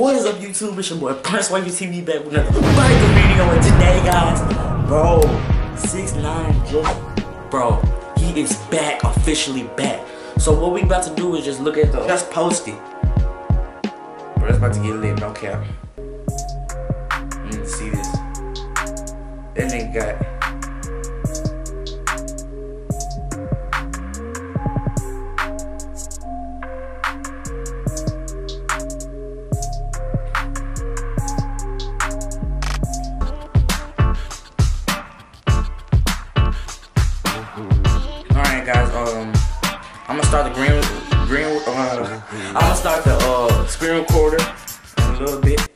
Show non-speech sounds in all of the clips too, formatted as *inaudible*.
YouTube? It's your boy Prince Wavy TV back with another video. And today, guys, bro, 6 9 just, bro, he is back, officially back. So what we about to do is just look at the just posted. Bro, that's about to get lit, no cap. You need to see this. That nigga got Um, I'm gonna start the green, green. Uh, I'm gonna start the uh, screen recorder in a little bit.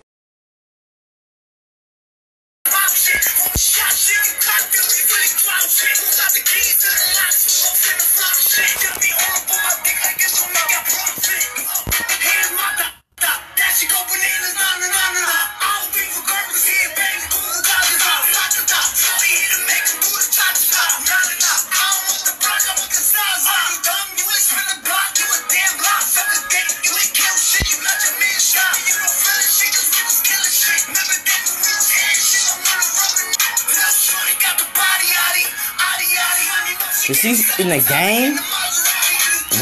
Is he in the game?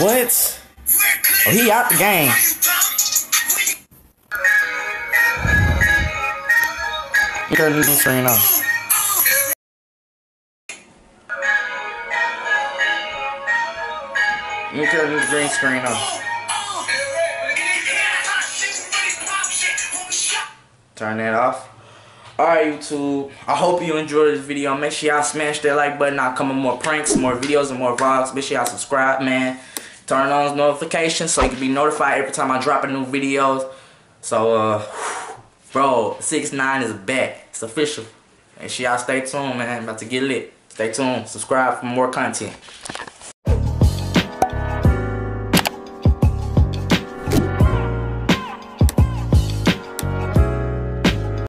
What? Oh, he out the game. You turn the screen off. Me turn the green screen off. Turn that off. Alright YouTube, I hope you enjoyed this video. Make sure y'all smash that like button. I'll come with more pranks, more videos, and more vlogs. Make sure y'all subscribe, man. Turn on notifications so you can be notified every time I drop a new video. So, uh, *sighs* bro, 6 9 is back. It's official. Make sure y'all stay tuned, man. I'm about to get lit. Stay tuned. Subscribe for more content.